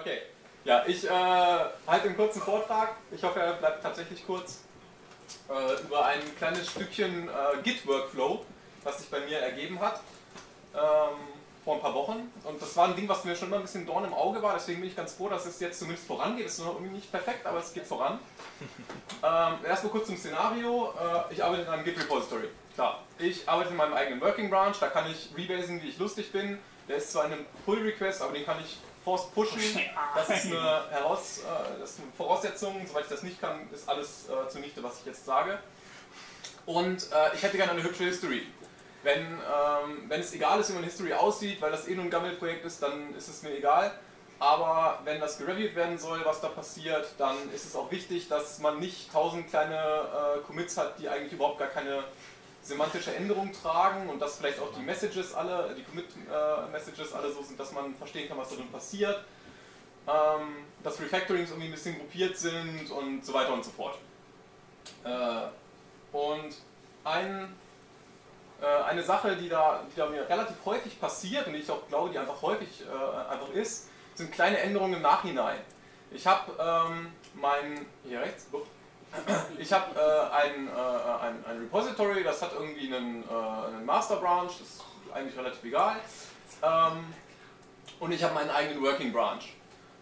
Okay, ja, ich äh, halte einen kurzen Vortrag. Ich hoffe, er bleibt tatsächlich kurz. Äh, über ein kleines Stückchen äh, Git-Workflow, was sich bei mir ergeben hat. Ähm, vor ein paar Wochen. Und das war ein Ding, was mir schon immer ein bisschen Dorn im Auge war. Deswegen bin ich ganz froh, dass es jetzt zumindest vorangeht. Es ist noch irgendwie nicht perfekt, aber es geht voran. ähm, Erstmal kurz zum Szenario. Äh, ich arbeite in einem Git-Repository. Klar, ich arbeite in meinem eigenen Working Branch. Da kann ich rebasen, wie ich lustig bin. Der ist zwar in einem Pull-Request, aber den kann ich force pushen. Das ist eine, Heraus, äh, das ist eine Voraussetzung. Soweit ich das nicht kann, ist alles äh, zunichte, was ich jetzt sage. Und äh, ich hätte gerne eine hübsche History. Wenn, ähm, wenn es egal ist, wie meine History aussieht, weil das eh nur ein Gammelprojekt ist, dann ist es mir egal. Aber wenn das gereviewt werden soll, was da passiert, dann ist es auch wichtig, dass man nicht tausend kleine äh, Commits hat, die eigentlich überhaupt gar keine semantische Änderung tragen und dass vielleicht auch die Messages alle, die Commit-Messages äh, alle so sind, dass man verstehen kann, was da drin passiert, ähm, dass Refactorings irgendwie ein bisschen gruppiert sind und so weiter und so fort. Äh, und ein, äh, eine Sache, die da, die da mir relativ häufig passiert und die ich auch glaube, die einfach häufig äh, einfach ist, sind kleine Änderungen im Nachhinein. Ich habe ähm, mein, hier rechts, ich habe äh, ein, äh, ein, ein, Repository, das hat irgendwie einen, äh, einen, Master Branch, das ist eigentlich relativ egal. Ähm, und ich habe meinen eigenen Working Branch.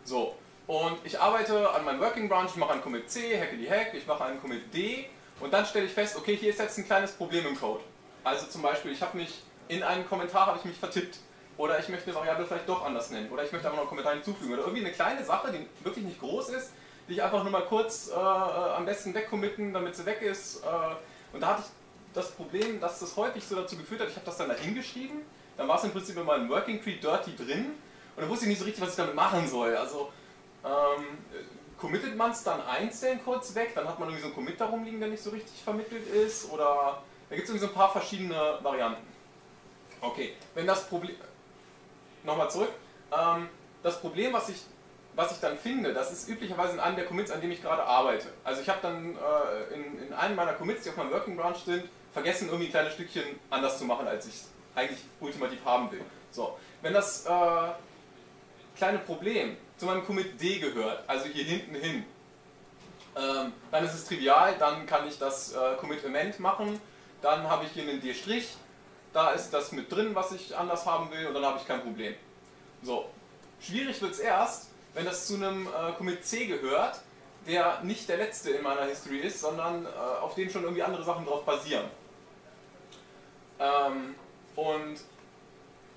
So, und ich arbeite an meinem Working Branch, ich mache einen Commit C, hacke die Hack, ich mache einen Commit D und dann stelle ich fest, okay, hier ist jetzt ein kleines Problem im Code. Also zum Beispiel, ich habe mich in einem Kommentar habe ich mich vertippt. Oder ich möchte eine Variable vielleicht doch anders nennen. Oder ich möchte einfach noch einen Kommentar hinzufügen. Oder irgendwie eine kleine Sache, die wirklich nicht groß ist, die ich einfach nur mal kurz äh, äh, am besten wegcommitten, damit sie weg ist. Äh, und da hatte ich das Problem, dass das häufig so dazu geführt hat, ich habe das dann da hingeschrieben, dann war es im Prinzip in meinem Working Tree Dirty drin und dann wusste ich nicht so richtig, was ich damit machen soll. Also ähm, committet man es dann einzeln kurz weg, dann hat man irgendwie so einen Commit darum liegen, der nicht so richtig vermittelt ist oder da gibt es irgendwie so ein paar verschiedene Varianten. Okay, wenn das Problem... Nochmal zurück. Ähm, das Problem, was ich was ich dann finde, das ist üblicherweise in einem der Commits, an dem ich gerade arbeite. Also ich habe dann äh, in, in einem meiner Commits, die auf meinem Working Branch sind, vergessen, irgendwie ein kleines Stückchen anders zu machen, als ich es eigentlich ultimativ haben will. So, wenn das äh, kleine Problem zu meinem Commit D gehört, also hier hinten hin, ähm, dann ist es trivial, dann kann ich das äh, Commit Amend machen, dann habe ich hier einen D', da ist das mit drin, was ich anders haben will und dann habe ich kein Problem. So, schwierig wird es erst, wenn das zu einem äh, Commit C gehört, der nicht der letzte in meiner History ist, sondern äh, auf dem schon irgendwie andere Sachen drauf basieren. Ähm, und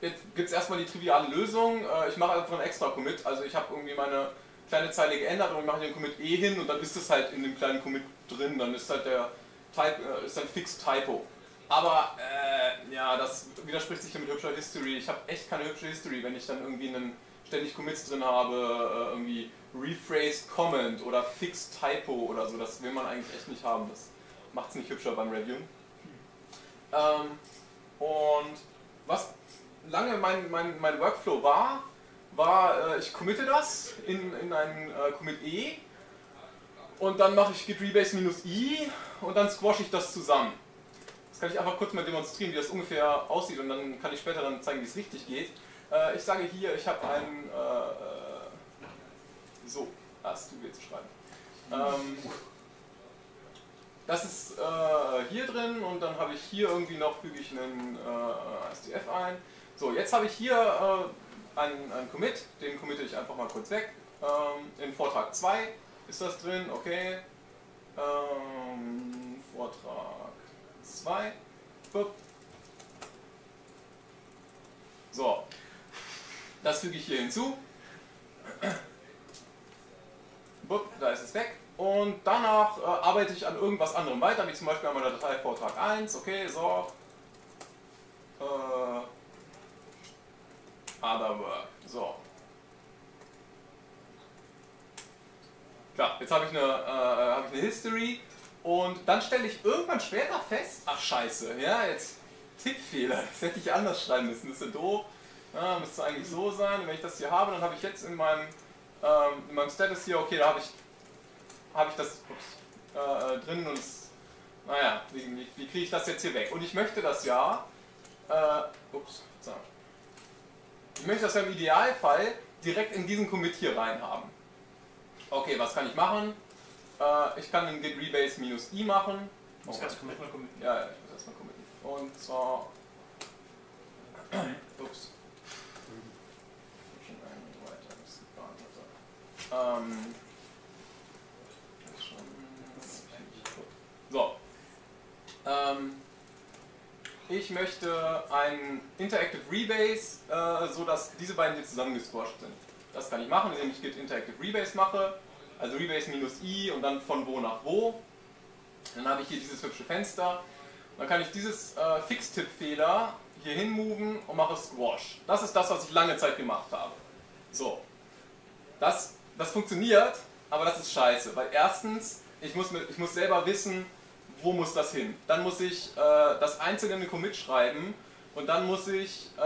jetzt gibt es erstmal die triviale Lösung, äh, ich mache einfach einen extra Commit, also ich habe irgendwie meine kleine Zeile geändert und mache den Commit E hin und dann ist es halt in dem kleinen Commit drin, dann ist halt der Type, äh, ist ein Fixed Typo. Aber äh, ja, das widerspricht sich mit hübscher History. Ich habe echt keine hübsche History, wenn ich dann irgendwie einen ständig Commits drin habe, äh, irgendwie rephrased comment oder fixed typo oder so, das will man eigentlich echt nicht haben. Das macht es nicht hübscher beim Reviewen. Ähm, und was lange mein, mein, mein Workflow war, war, äh, ich committe das in, in einen äh, Commit E und dann mache ich git rebase minus i und dann squash ich das zusammen. Das kann ich einfach kurz mal demonstrieren, wie das ungefähr aussieht und dann kann ich später dann zeigen, wie es richtig geht. Äh, ich sage hier, ich habe einen, äh, äh so, das du zu schreiben. Ähm, das ist äh, hier drin und dann habe ich hier irgendwie noch, füge ich einen äh, SDF ein. So, jetzt habe ich hier einen, einen Commit, den committe ich einfach mal kurz weg. Ähm, in Vortrag 2 ist das drin, okay. Ähm, Vortrag 2. So, das füge ich hier hinzu. Da ist es weg. Und danach äh, arbeite ich an irgendwas anderem weiter, wie zum Beispiel an meiner Datei Vortrag 1. Okay, so. Äh, other work. So. Klar, jetzt habe ich, eine, äh, hab ich eine History und dann stelle ich irgendwann später fest, ach scheiße, ja, jetzt Tippfehler, das hätte ich anders schreiben müssen, das ist ja doof. Ja, müsste eigentlich so sein. wenn ich das hier habe, dann habe ich jetzt in meinem, ähm, in meinem Status hier, okay, da habe ich, hab ich das ups, äh, äh drin und es, naja, wie, wie, kriege ich das jetzt hier weg? Und ich möchte das ja, äh, ups, so. ich möchte das ja im Idealfall direkt in diesen Commit hier rein haben. Okay, was kann ich machen? Äh, ich kann einen git rebase minus i machen. Oh, das erst committen. committen. Ja, ich muss erstmal committen. Und zwar. Ups. Ähm, so. Ähm, ich möchte ein Interactive Rebase, äh, so dass diese beiden hier zusammengesquashed sind. Das kann ich machen, indem ich git Interactive Rebase mache, also Rebase minus i und dann von wo nach wo. Dann habe ich hier dieses hübsche Fenster. Dann kann ich dieses äh, Fix-Tipp-Fehler hier hin moven und mache Squash. Das ist das, was ich lange Zeit gemacht habe. So. Das, das funktioniert, aber das ist scheiße, weil erstens, ich muss, ich muss selber wissen, wo muss das hin. Dann muss ich äh, das einzelne in Commit schreiben und dann muss ich, äh,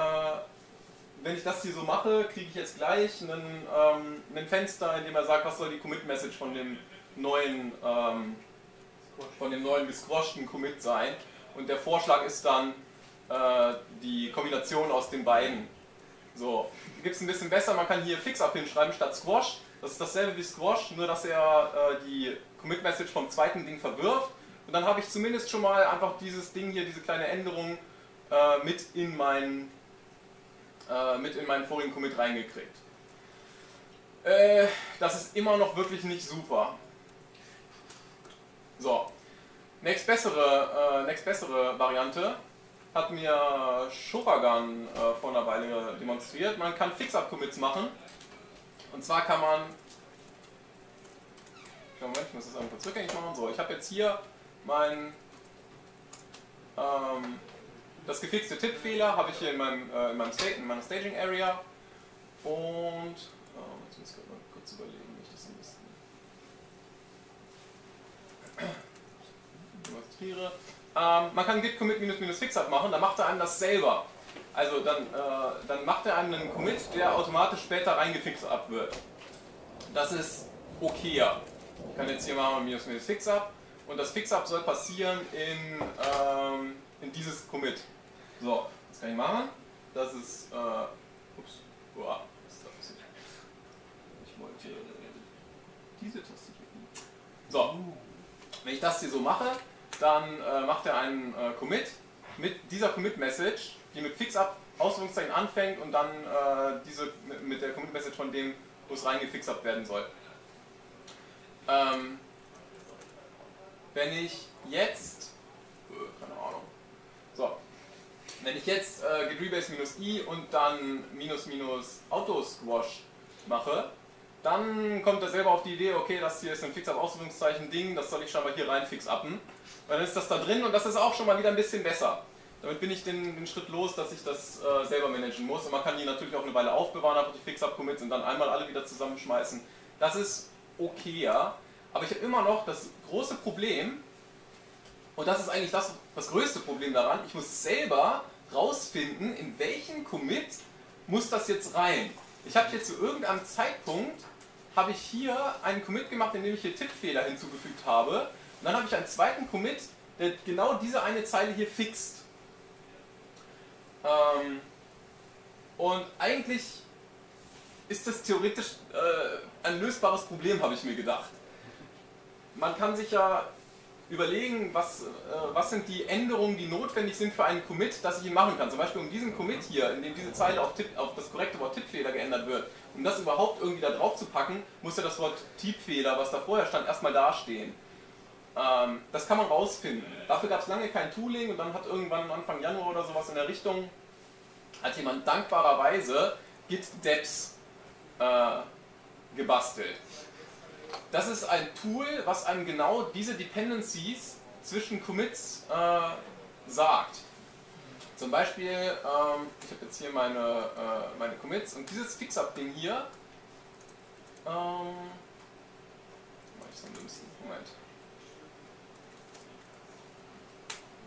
wenn ich das hier so mache, kriege ich jetzt gleich einen, ähm, ein Fenster, in dem er sagt, was soll die Commit-Message von dem neuen, ähm, von dem neuen gesquashten Commit sein. Und der Vorschlag ist dann äh, die Kombination aus den beiden. So, gibt es ein bisschen besser, man kann hier Fix-Up hinschreiben statt Squash. Das ist dasselbe wie Squash, nur dass er äh, die Commit-Message vom zweiten Ding verwirft und dann habe ich zumindest schon mal einfach dieses Ding hier, diese kleine Änderung äh, mit, in mein, äh, mit in meinen vorigen Commit reingekriegt. Äh, das ist immer noch wirklich nicht super. So, nächst bessere, äh, nächst bessere Variante hat mir Shoragan äh, vor einer Weile demonstriert. Man kann Fix-Up-Commits machen. Und zwar kann man Moment, ich muss das einfach zurückgängig machen. So, ich habe jetzt hier mein, ähm, das gefixte Tippfehler habe ich hier in, meinem, äh, in, meinem State, in meiner Staging Area und oh, jetzt muss ich mal kurz überlegen, wie ich das ein demonstriere. Ähm, man kann git commit minus minus fixup machen, dann macht er einem das selber. Also dann, äh, dann macht er einem einen Commit, der automatisch später reingefixup wird. Das ist okayer. Ich kann jetzt hier machen minus minus fixup und das Fixup soll passieren in, ähm, in dieses Commit. So, was kann ich machen? Das ist, äh, ups, boah, was ist da passiert? Ich wollte diese Taste drücken. So, wenn ich das hier so mache, dann äh, macht er einen äh, Commit mit dieser Commit-Message, die mit Fixup Ausführungszeichen anfängt und dann äh, diese mit der Commit-Message von dem, wo es reingefixup werden soll. Ähm, wenn ich jetzt, äh, keine Ahnung, so, wenn ich jetzt äh, getrebase minus i und dann minus minus autosquash mache, dann kommt er selber auf die Idee, okay, das hier ist ein fix-up Ausrufungszeichen Ding, das soll ich scheinbar hier rein fix-uppen. Und dann ist das da drin und das ist auch schon mal wieder ein bisschen besser. Damit bin ich den, den Schritt los, dass ich das äh, selber managen muss. Und man kann die natürlich auch eine Weile aufbewahren, einfach die Fix-Up-Commits und dann einmal alle wieder zusammenschmeißen. Das ist okay, ja. Aber ich habe immer noch das große Problem, und das ist eigentlich das, das größte Problem daran. Ich muss selber rausfinden, in welchen Commit muss das jetzt rein. Ich habe hier zu irgendeinem Zeitpunkt habe ich hier einen Commit gemacht, in dem ich hier Tippfehler hinzugefügt habe. Und dann habe ich einen zweiten Commit, der genau diese eine Zeile hier fixt. Ähm, und eigentlich ist das theoretisch äh, ein lösbares Problem, habe ich mir gedacht. Man kann sich ja überlegen, was, äh, was sind die Änderungen, die notwendig sind für einen Commit, dass ich ihn machen kann. Zum Beispiel um diesen Commit hier, in dem diese Zeile auf, Tipp, auf das korrekte Wort Tippfehler geändert wird, um das überhaupt irgendwie da drauf zu packen, muss ja das Wort Tippfehler, was da vorher stand, erstmal dastehen. Ähm, das kann man rausfinden. Dafür gab es lange kein Tooling und dann hat irgendwann Anfang Januar oder sowas in der Richtung, hat jemand dankbarerweise Git Deps äh, gebastelt. Das ist ein Tool, was einem genau diese Dependencies zwischen Commits äh, sagt. Zum Beispiel, ähm, ich habe jetzt hier meine, äh, meine Commits und dieses Fix-Up-Ding hier, ähm, Moment.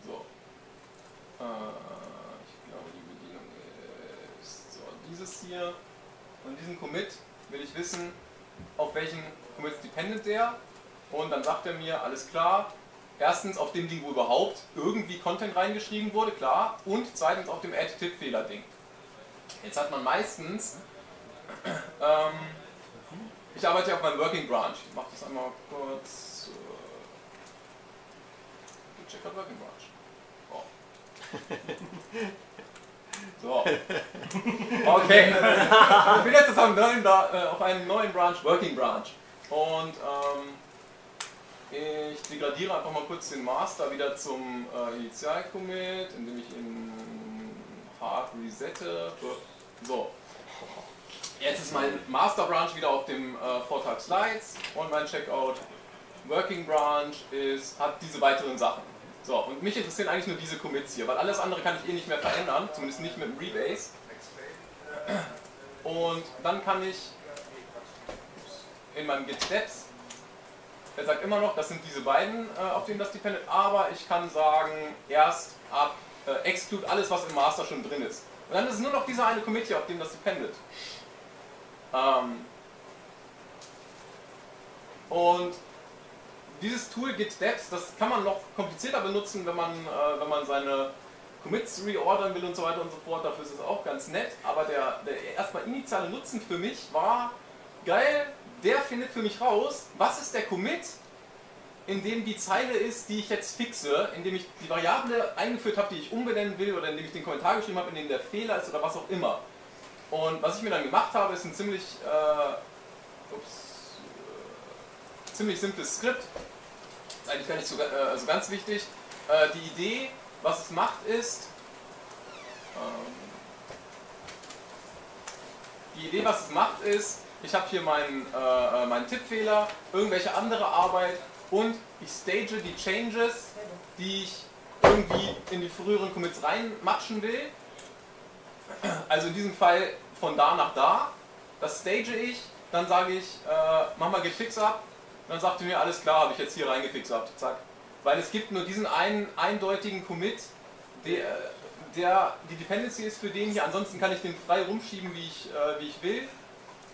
So. Äh, ich glaube, die Bedienung ist so dieses hier. Und diesen Commit will ich wissen, auf welchen Commits dependent der und dann sagt er mir, alles klar, erstens auf dem Ding, wo überhaupt irgendwie Content reingeschrieben wurde, klar, und zweitens auf dem Add-Tipp-Fehler-Ding. Jetzt hat man meistens Ähm, ich arbeite auf meinem Working Branch. Ich mache das einmal kurz. Äh, check out Working Branch. Oh. So. Okay. Ich bin jetzt auf einem neuen, äh, auf einem neuen Branch, Working Branch. Und ähm, ich degradiere einfach mal kurz den Master wieder zum äh, Initial-Commit, indem ich ihn hard resette. So. Jetzt ist mein Master Branch wieder auf dem äh, Vortrag Slides und mein Checkout Working Branch ist, hat diese weiteren Sachen. So, und mich interessieren eigentlich nur diese Commits hier, weil alles andere kann ich eh nicht mehr verändern, zumindest nicht mit dem Rebase. Und dann kann ich in meinem Git Steps, er sagt immer noch, das sind diese beiden, äh, auf denen das dependet, aber ich kann sagen, erst ab äh, exclude alles, was im Master schon drin ist. Und dann ist es nur noch dieser eine Commit hier, auf dem das dependet. Ähm, und dieses Tool Git Depth, das kann man noch komplizierter benutzen, wenn man, äh, wenn man seine Commits reordern will und so weiter und so fort. Dafür ist es auch ganz nett. Aber der, der erstmal initiale Nutzen für mich war, geil, der findet für mich raus, was ist der Commit, in dem die Zeile ist, die ich jetzt fixe, in dem ich die Variable eingeführt habe, die ich umbenennen will, oder in dem ich den Kommentar geschrieben habe, in dem der Fehler ist oder was auch immer. Und was ich mir dann gemacht habe, ist ein ziemlich, äh, ups, ziemlich simples Skript. Eigentlich gar nicht so äh, also ganz wichtig. Äh, die Idee, was es macht, ist, ähm, die Idee, was es macht, ist, ich habe hier meinen, äh, äh, meinen Tippfehler, irgendwelche andere Arbeit und ich stage die Changes, die ich irgendwie in die früheren Commits reinmatschen will also in diesem Fall von da nach da, das stage ich, dann sage ich, äh, mach mal git fix up, dann sagt er mir, alles klar, habe ich jetzt hier reingefixt up, zack. Weil es gibt nur diesen einen eindeutigen Commit, der, der die Dependency ist für den hier, ansonsten kann ich den frei rumschieben, wie ich, äh, wie ich will.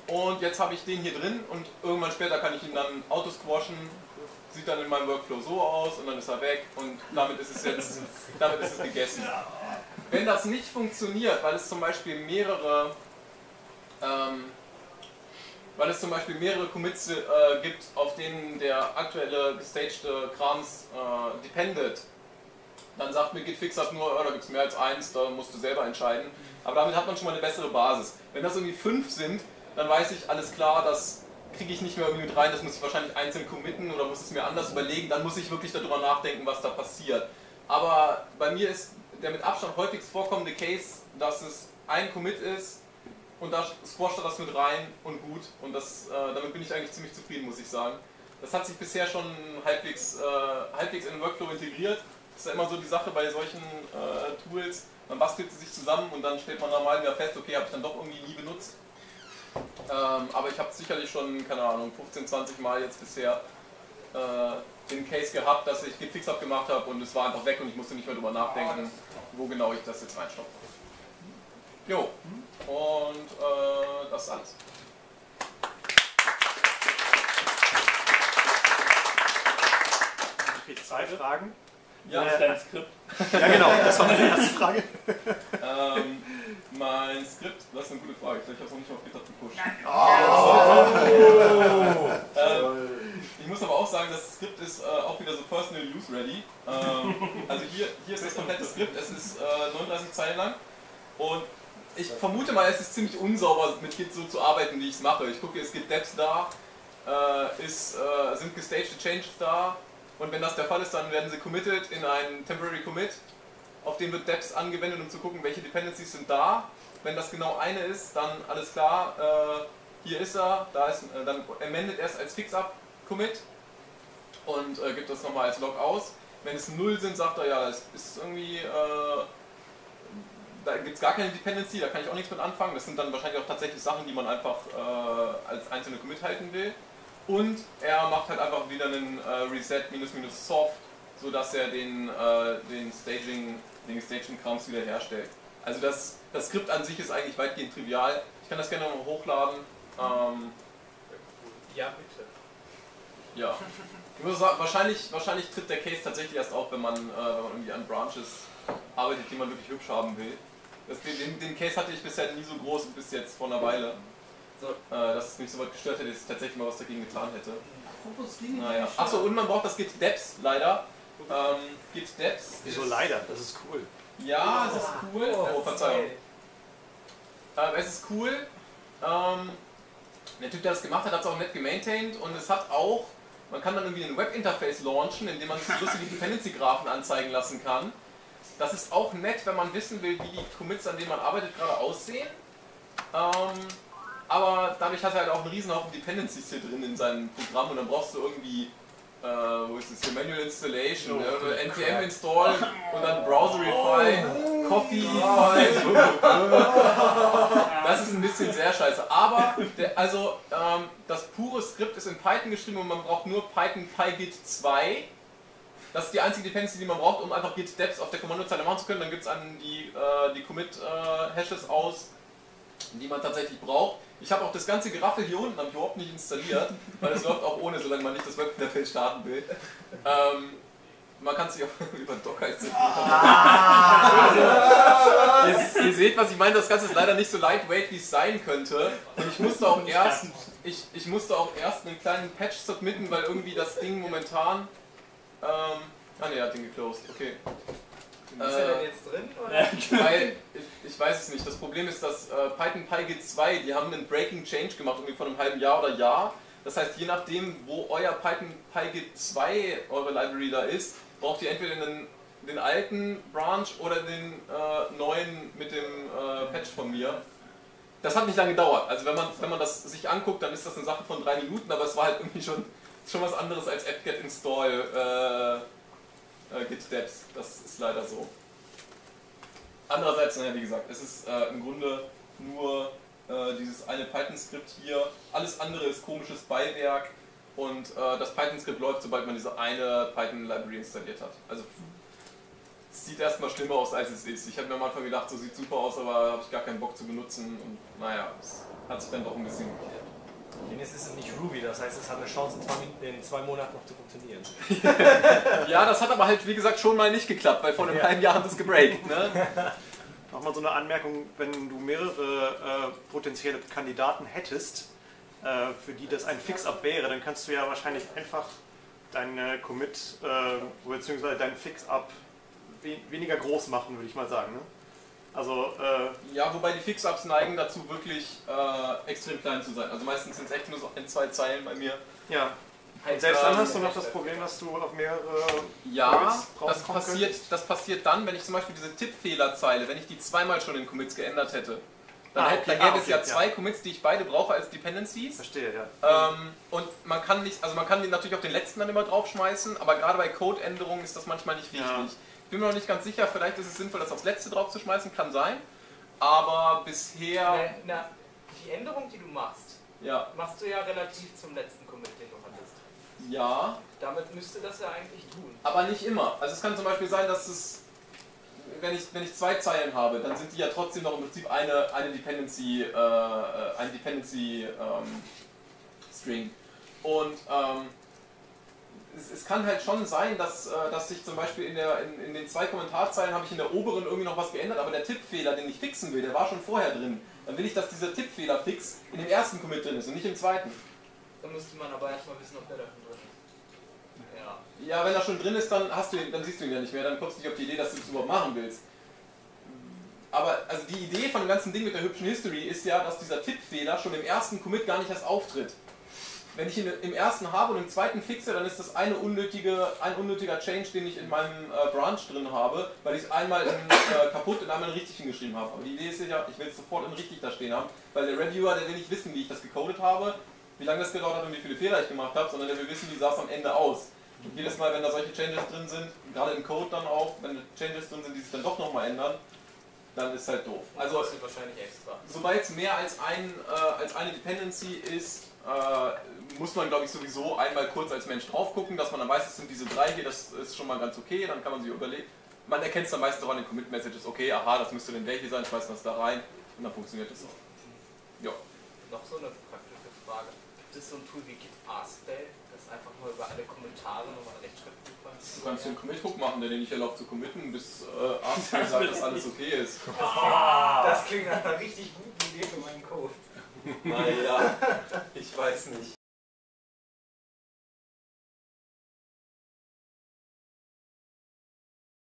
Und jetzt habe ich den hier drin und irgendwann später kann ich ihn dann autosquashen, sieht dann in meinem Workflow so aus und dann ist er weg und damit ist es jetzt, damit ist es gegessen. Wenn das nicht funktioniert, weil es zum Beispiel mehrere, ähm, weil es zum Beispiel mehrere Commits äh, gibt, auf denen der aktuelle gestagte Krams äh, dependet, dann sagt mir Git nur, oh, da gibt es mehr als eins, da musst du selber entscheiden. Aber damit hat man schon mal eine bessere Basis. Wenn das irgendwie fünf sind, dann weiß ich, alles klar, das kriege ich nicht mehr irgendwie mit rein, das muss ich wahrscheinlich einzeln committen oder muss es mir anders überlegen, dann muss ich wirklich darüber nachdenken, was da passiert. Aber bei mir ist der mit Abstand häufigst vorkommende Case, dass es ein Commit ist und da squasht er das mit rein und gut und das, äh, damit bin ich eigentlich ziemlich zufrieden, muss ich sagen. Das hat sich bisher schon halbwegs, äh, halbwegs in den Workflow integriert. Das ist ja immer so die Sache bei solchen äh, Tools. Man bastelt sie sich zusammen und dann stellt man normal wieder fest, okay, habe ich dann doch irgendwie nie benutzt. Ähm, aber ich habe sicherlich schon, keine Ahnung, 15, 20 Mal jetzt bisher äh, den Case gehabt, dass ich Git Fixup gemacht habe und es war einfach weg und ich musste nicht mehr drüber nachdenken, wo genau ich das jetzt reinstopfe. Jo, und äh, das ist alles. Okay, zwei Fragen. Ja, äh, dein Skript. Ja, genau, das war meine erste Frage. ähm, mein Skript, das ist eine gute Frage. Ich habe es noch nicht auf GitHub gepusht. Oh. ähm, ich muss aber auch sagen, das Skript ist äh, auch wieder so personal use ready. Ähm, also hier, hier ist das komplette Skript, es ist äh, 39 Zeilen lang und ich vermute mal, es ist ziemlich unsauber mit Git so zu arbeiten, wie ich es mache. Ich gucke, es gibt Depths da, äh, ist, äh, sind gestagte Changes da und wenn das der Fall ist, dann werden sie committed in einen Temporary Commit. Auf den wird Depths angewendet, um zu gucken, welche Dependencies sind da. Wenn das genau eine ist, dann alles klar, äh, hier ist er, da ist, äh, dann emendet er es als Fix-Up Commit und äh, gibt das nochmal als Log aus. Wenn es null sind, sagt er ja, es ist irgendwie, äh, da gibt es gar keine Dependency, da kann ich auch nichts mit anfangen. Das sind dann wahrscheinlich auch tatsächlich Sachen, die man einfach äh, als einzelne Commit halten will. Und er macht halt einfach wieder einen äh, Reset minus minus soft, sodass er den, äh, den Staging, den Staging-Krams wieder herstellt. Also das, das Skript an sich ist eigentlich weitgehend trivial. Ich kann das gerne nochmal hochladen. Ähm, ja, bitte. Ja. Ich muss sagen, wahrscheinlich, wahrscheinlich tritt der Case tatsächlich erst auf, wenn man, äh, wenn man irgendwie an Branches arbeitet, die man wirklich hübsch haben will. Das, den, den Case hatte ich bisher nie so groß bis jetzt vor einer Weile. So. Äh, dass es mich so weit gestört hätte, dass ich tatsächlich mal was dagegen getan hätte. Apropos Naja. Achso, und man braucht das Git Deps leider. Ähm, Git Deps. Wieso ist- leider? Das ist cool. Ja, es ist cool. Oh, Oh, Verzeihung. Ähm, es ist cool. Ähm, der Typ, der das gemacht hat, hat es auch nett gemaintained und es hat auch, man kann dann irgendwie ein Webinterface launchen, in dem man sich lustige Dependency-Graphen anzeigen lassen kann. Das ist auch nett, wenn man wissen will, wie die Commits, an denen man arbeitet, gerade aussehen. Ähm, aber dadurch hat er halt auch einen Riesenhaufen Dependencies hier drin in seinem Programm und dann brauchst du irgendwie, äh, wo ist es hier, Manual Installation, Oh, äh, npm install und dann Browserify, Coffeeify. Das ist ein bisschen sehr scheiße. Aber, der, also, ähm, das pure Skript ist in Python geschrieben und man braucht nur Python PyGit 2. Das ist die einzige Dependency, die man braucht, um einfach Git Deps auf der Kommandozeile machen zu können. Dann gibt es die, äh, die Commit-Hashes aus, die man tatsächlich braucht. Ich habe auch das ganze Geraffel hier unten habe ich überhaupt nicht installiert, weil es läuft auch ohne, solange man nicht das Webinterface starten will. Ähm, man kann sich auch über Docker installieren. ihr, ihr seht, was ich meine. Das Ganze ist leider nicht so lightweight, wie es sein könnte. Und ich musste auch erst, ich, ich musste auch erst einen kleinen Patch submitten, weil irgendwie das Ding momentan. Geclosed. Okay. Ist er Äh, denn jetzt drin? Oder? weil, ich, ich weiß es nicht. Das Problem ist, dass äh, Python PyGit 2, die haben einen Breaking Change gemacht, irgendwie vor einem halben Jahr oder Jahr. Das heißt, je nachdem, wo euer Python PyGit 2 eure Library da ist, braucht ihr entweder den, den alten Branch oder den äh, neuen mit dem äh, Patch von mir. Das hat nicht lange gedauert. Also wenn man, wenn man das sich anguckt, dann ist das eine Sache von drei Minuten, aber es war halt irgendwie schon, schon was anderes als apt-get install äh, äh, git deps. Das ist leider so. Andererseits, naja, wie gesagt, es ist äh, im Grunde nur äh, dieses eine Python-Skript hier. Alles andere ist komisches Beiwerk und äh, das Python-Skript läuft, sobald man diese eine Python-Library installiert hat. Also es sieht erstmal schlimmer aus, als es ist. Ich habe mir am Anfang gedacht, so sieht super aus, aber habe ich gar keinen Bock zu benutzen und naja, es hat sich dann doch ein bisschen geklärt. Jetzt ist es nicht Ruby, das heißt, es hat eine Chance, in zwei, Monaten noch zu funktionieren. Ja, das hat aber halt, wie gesagt, schon mal nicht geklappt, weil vor einem Ja. halben Jahr hat es gebreakt. Ne? Nochmal so eine Anmerkung, wenn du mehrere äh, potenzielle Kandidaten hättest, äh, für die das ein Fix-Up wäre, dann kannst du ja wahrscheinlich einfach deine Commit äh, bzw. deinen Fix-Up we weniger groß machen, würde ich mal sagen. Ne? Also, äh, Ja, wobei die Fix-Ups neigen dazu, wirklich äh, extrem klein zu sein. Also meistens sind es echt nur so ein, zwei Zeilen bei mir. ja. Halt, Und selbst dann hast du noch das Problem, dass du auf mehrere. Ja, das passiert, das passiert dann, wenn ich zum Beispiel diese Tippfehlerzeile, wenn ich die zweimal schon in Commits geändert hätte. Dann, Ah, okay. dann gäbe Ah, es ja okay, zwei ja. Commits, die ich beide brauche als Dependencies. Verstehe, ja. Ähm, und man kann nicht, also man kann die natürlich auf den letzten dann immer draufschmeißen, aber gerade bei Codeänderungen ist das manchmal nicht richtig. Ja. Ich bin mir noch nicht ganz sicher, vielleicht ist es sinnvoll, das aufs letzte draufzuschmeißen, kann sein. Aber bisher, Na, na, die Änderung, die du machst, ja, machst du ja relativ zum letzten Commit, den du hattest. ja, Damit müsste das ja eigentlich tun. aber nicht immer. Also es kann zum Beispiel sein, dass es, wenn ich, wenn ich zwei Zeilen habe, dann sind die ja trotzdem noch im Prinzip eine, eine Dependency, äh, äh, ein Dependency ähm, String. Und ähm, es, es kann halt schon sein, dass, äh, dass sich zum Beispiel in, der, in, in den zwei Kommentarzeilen habe ich in der oberen irgendwie noch was geändert, aber der Tippfehler, den ich fixen will, der war schon vorher drin. Dann will ich, dass dieser Tippfehler-Fix in dem ersten Commit drin ist und nicht im zweiten. Da müsste man aber erstmal wissen, ob der da schon drin ist. Ja. Ja, wenn er schon drin ist, dann hast du ihn, dann siehst du ihn ja nicht mehr, dann kommst du nicht auf die Idee, dass du das überhaupt machen willst. Aber also die Idee von dem ganzen Ding mit der hübschen History ist ja, dass dieser Tippfehler schon im ersten Commit gar nicht erst auftritt. Wenn ich ihn im ersten habe und im zweiten fixe, dann ist das eine unnötige, ein unnötiger Change, den ich in meinem äh, Branch drin habe, weil ich es einmal in, äh, kaputt und einmal in richtig hingeschrieben habe. Aber die Idee ist ja, ich will es sofort in richtig da stehen haben, weil der Reviewer, der will nicht wissen, wie ich das gecodet habe, wie lange das gedauert hat und wie viele Fehler ich gemacht habe, sondern der will wissen, wie sah es am Ende aus. Und jedes Mal, wenn da solche Changes drin sind, gerade im Code dann auch, wenn Changes drin sind, die sich dann doch nochmal ändern, dann ist halt doof. Also Also kostet wahrscheinlich extra. sobald es mehr als, ein, äh, als eine Dependency ist, äh, muss man glaube ich sowieso einmal kurz als Mensch drauf gucken, dass man dann weiß, es sind diese drei hier, das ist schon mal ganz okay, dann kann man sich überlegen. Man erkennt es dann meistens auch an den Commit-Messages, okay, aha, das müsste denn welche sein, schmeißt man es da rein und dann funktioniert das auch. Ja. Noch so eine praktische Frage. Gibt es so ein Tool wie Git Aspell, das einfach nur über alle Kommentare nochmal Rechtschreibprüfer Du kannst den Commit-Hook machen, der dir nicht erlaubt zu committen, bis äh, Arzt sagt, dass alles okay ist. Das klingt nach einer richtig guten Idee für meinen Code. Naja, ich weiß nicht.